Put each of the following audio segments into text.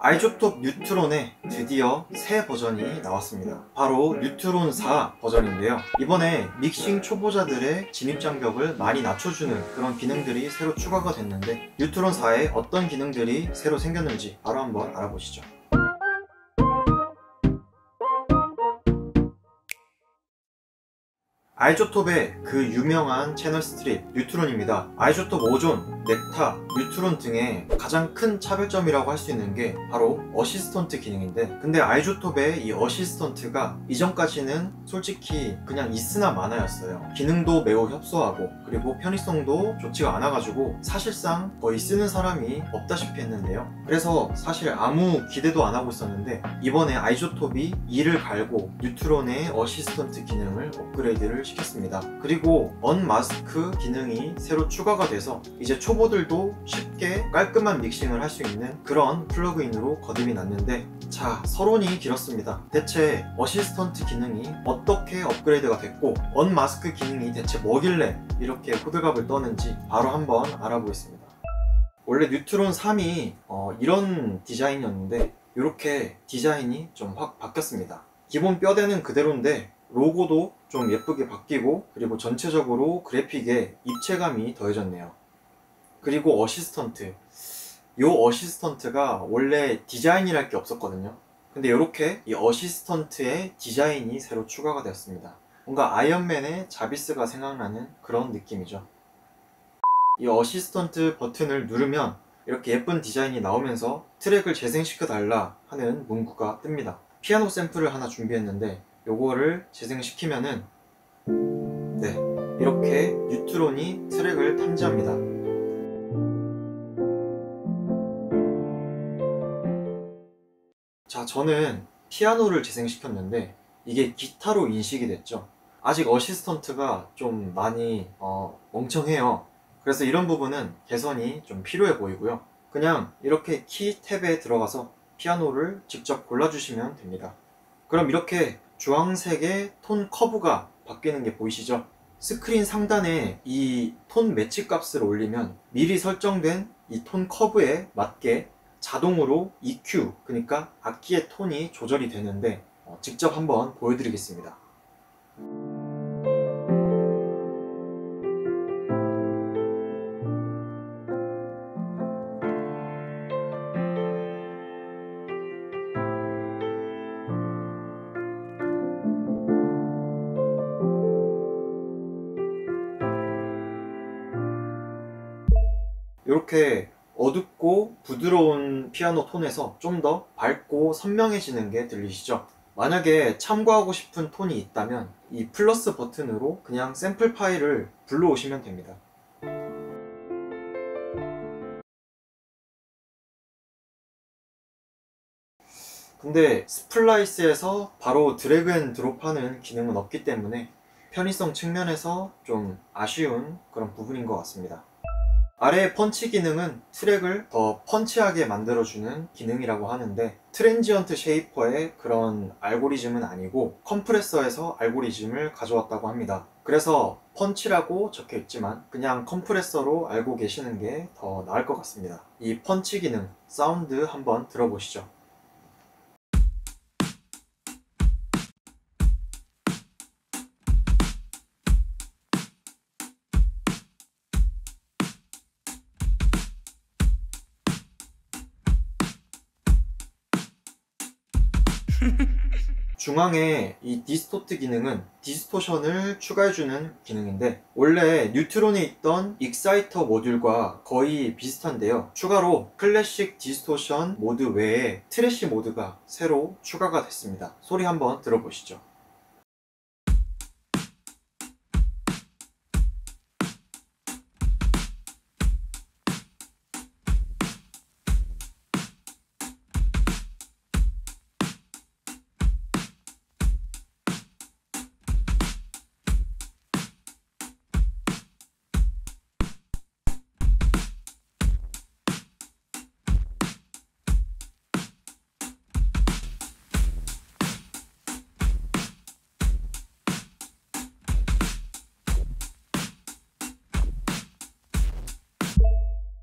iZotope Neutron의 드디어 새 버전이 나왔습니다. 바로 Neutron 4 버전인데요. 이번에 믹싱 초보자들의 진입 장벽을 많이 낮춰주는 그런 기능들이 새로 추가가 됐는데 Neutron 4에 어떤 기능들이 새로 생겼는지 바로 한번 알아보시죠. iZotope의 그 유명한 channel strip Neutron입니다. iZotope Ozone, Nectar, Neutron 등의 가장 큰 차별점이라고 할 수 있는 게 바로 assistant 기능인데 근데 iZotope의 이 assistant가 이전까지는 솔직히 그냥 있으나 마나였어요. 기능도 매우 협소하고 그리고 편의성도 좋지가 않아가지고 사실상 거의 쓰는 사람이 없다시피 했는데요. 그래서 사실 아무 기대도 안 하고 있었는데 이번에 iZotope이 이를 갈고 Neutron의 assistant 기능을 업그레이드를 시켰습니다. 그리고 unmask 기능이 새로 추가가 돼서 이제 초보들도 쉽게 깔끔한 믹싱을 할 수 있는 그런 플러그인으로 거듭이 났는데 자 서론이 길었습니다. 대체 assistant 기능이 어떻게 업그레이드가 됐고 unmask 기능이 대체 뭐길래 이렇게 호들갑을 떠는지 바로 한번 알아보겠습니다. 원래 Neutron 3이 어, 이런 디자인이었는데 이렇게 디자인이 좀 확 바뀌었습니다. 기본 뼈대는 그대로인데 로고도 좀 예쁘게 바뀌고 그리고 전체적으로 그래픽에 입체감이 더해졌네요. 그리고 assistant 요 assistant가 원래 디자인이랄 게 없었거든요. 근데 이렇게 이 assistant의 디자인이 새로 추가가 되었습니다. 뭔가 아이언맨의 자비스가 생각나는 그런 느낌이죠. 이 assistant 버튼을 누르면 이렇게 예쁜 디자인이 나오면서 트랙을 재생시켜 달라 하는 문구가 뜹니다. 피아노 샘플을 하나 준비했는데 요거를 재생시키면은 네 이렇게 Neutron이 트랙을 탐지합니다. 저는 피아노를 재생시켰는데 이게 기타로 인식이 됐죠. 아직 assistant가 좀 많이 어, 멍청해요. 그래서 이런 부분은 개선이 좀 필요해 보이고요. 그냥 이렇게 키 탭에 들어가서 피아노를 직접 골라주시면 됩니다. 그럼 이렇게 주황색의 tone curve가 바뀌는 게 보이시죠? 스크린 상단에 이 tone match 값을 올리면 미리 설정된 이 tone curve에 맞게 자동으로 EQ, 그러니까 악기의 톤이 조절이 되는데 어, 직접 한번 보여드리겠습니다. 이렇게 어둡고 부드러운 피아노 톤에서 좀 더 밝고 선명해지는 게 들리시죠? 만약에 참고하고 싶은 톤이 있다면 이 플러스 버튼으로 그냥 샘플 파일을 불러오시면 됩니다. 근데 Splice에서 바로 drag and drop하는 기능은 없기 때문에 편의성 측면에서 좀 아쉬운 그런 부분인 것 같습니다. 아래의 펀치 기능은 트랙을 더 punch하게 만들어주는 기능이라고 하는데 transient shaper의 그런 알고리즘은 아니고 컴프레서에서 알고리즘을 가져왔다고 합니다. 그래서 punch라고 적혀 있지만 그냥 컴프레서로 알고 계시는 게 더 나을 것 같습니다. 이 펀치 기능 사운드 한번 들어보시죠. 중앙에 이 distort 기능은 distortion을 추가해주는 기능인데 원래 Neutron에 있던 익사이터 모듈과 거의 비슷한데요. 추가로 classic distortion 모드 외에 trash 모드가 새로 추가가 됐습니다. 소리 한번 들어보시죠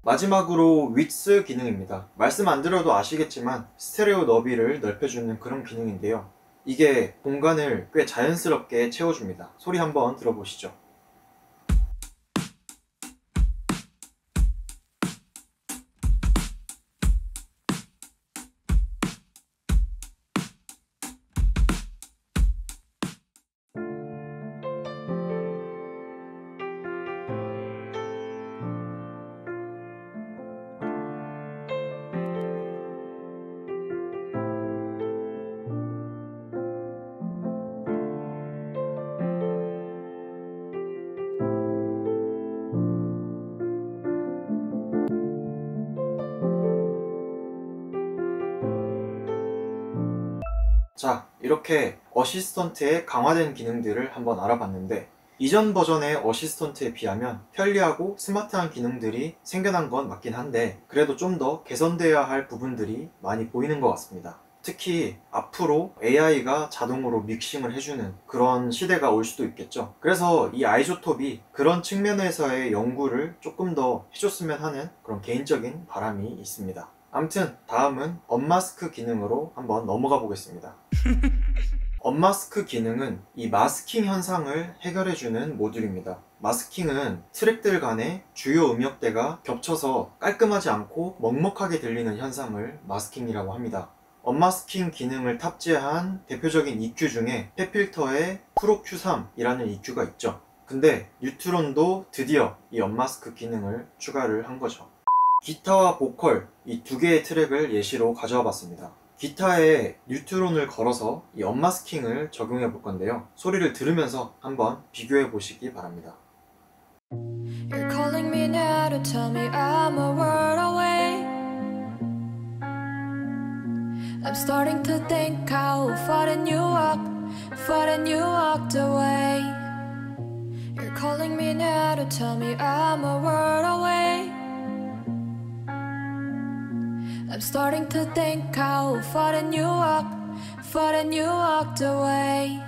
마지막으로 위츠 기능입니다. 말씀 안 드려도 아시겠지만 스테레오 너비를 넓혀주는 그런 기능인데요. 이게 공간을 꽤 자연스럽게 채워줍니다. 소리 한번 들어보시죠. 자, 이렇게 어시스턴트의 강화된 기능들을 한번 알아봤는데 이전 버전의 어시스턴트에 비하면 편리하고 스마트한 기능들이 생겨난 건 맞긴 한데 그래도 좀 더 개선되어야 할 부분들이 많이 보이는 것 같습니다. 특히 앞으로 AI가 자동으로 믹싱을 해주는 그런 시대가 올 수도 있겠죠. 그래서 이 아이조톱이 그런 측면에서의 연구를 조금 더 해줬으면 하는 그런 개인적인 바람이 있습니다. 암튼 다음은 언마스크 기능으로 한번 넘어가 보겠습니다. 언마스크 기능은 이 마스킹 현상을 해결해주는 모듈입니다. 마스킹은 트랙들 간의 주요 음역대가 겹쳐서 깔끔하지 않고 먹먹하게 들리는 현상을 마스킹이라고 합니다. 언마스킹 기능을 탑재한 대표적인 EQ 중에 펫필터의 프로 Q3이라는 EQ가 있죠. 근데 뉴트론도 드디어 이 언마스크 기능을 추가를 한 거죠. 기타와 보컬 이 두 개의 트랙을 예시로 가져와 봤습니다. 기타에 뉴트론을 걸어서 이 언마스킹을 적용해 볼 건데요. 소리를 들으면서 한번 비교해 보시기 바랍니다. You're calling me now to tell me I'm a word away. I'm starting to think how far and you walk, far and you walked away. You're calling me now to tell me I'm a word away. I'm starting to think how far and you walk, far and you walked away.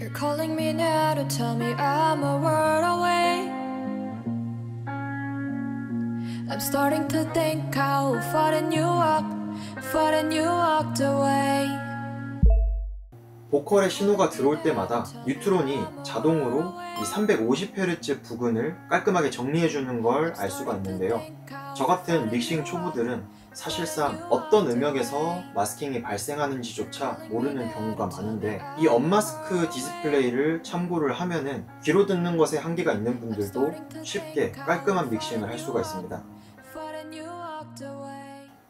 You're calling me now to tell me I'm a word away. I'm starting to think how far and you walk, far and you walked away. 보컬의 신호가 들어올 때마다 뉴트론이 자동으로 이 350Hz 부근을 깔끔하게 정리해주는 걸 알 수가 있는데요. 저 같은 믹싱 초보들은 사실상 어떤 음역에서 마스킹이 발생하는지조차 모르는 경우가 많은데 이 언마스크 디스플레이를 참고를 하면은 귀로 듣는 것에 한계가 있는 분들도 쉽게 깔끔한 믹싱을 할 수가 있습니다.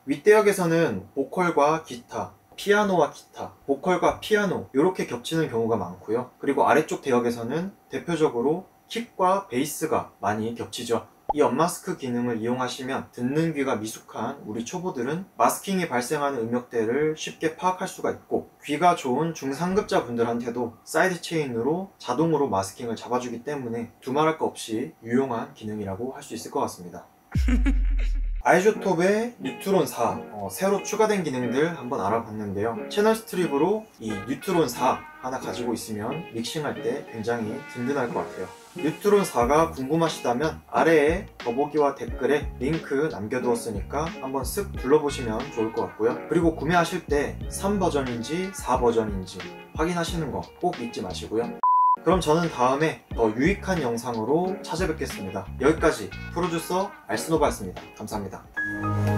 윗대역에서는 보컬과 기타, 피아노와 기타, 보컬과 피아노 이렇게 겹치는 경우가 많고요. 그리고 아래쪽 대역에서는 대표적으로 킥과 베이스가 많이 겹치죠. 이 unmask 기능을 이용하시면 듣는 귀가 미숙한 우리 초보들은 masking이 발생하는 음역대를 쉽게 파악할 수가 있고 귀가 좋은 중상급자 분들한테도 side chain으로 자동으로 masking을 잡아주기 때문에 두말할 거 없이 유용한 기능이라고 할 수 있을 것 같습니다. iZotope의 Neutron 4 어, 새로 추가된 기능들 한번 알아봤는데요. channel strip으로 이 Neutron 4 하나 가지고 있으면 믹싱할 때 굉장히 든든할 것 같아요. 뉴트론 4가 궁금하시다면 아래에 더보기와 댓글에 링크 남겨두었으니까 한번 쓱 둘러보시면 좋을 것 같고요. 그리고 구매하실 때 3버전인지 4버전인지 확인하시는 거 꼭 잊지 마시고요 그럼 저는 다음에 더 유익한 영상으로 찾아뵙겠습니다. 여기까지 프로듀서 알스노바였습니다. 감사합니다.